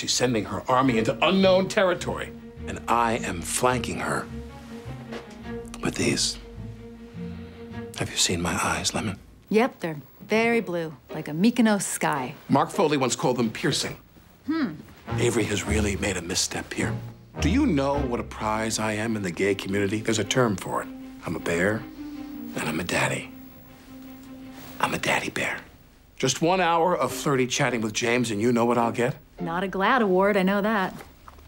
She's sending her army into unknown territory, and I am flanking her with these. Have you seen my eyes, Lemon? Yep, they're very blue, like a Mykonos sky. Mark Foley once called them piercing. Hmm. Avery has really made a misstep here. Do you know what a prize I am in the gay community? There's a term for it. I'm a bear, and I'm a daddy. I'm a daddy bear. Just one hour of flirty chatting with James, and you know what I'll get? Not a GLAAD award, I know that.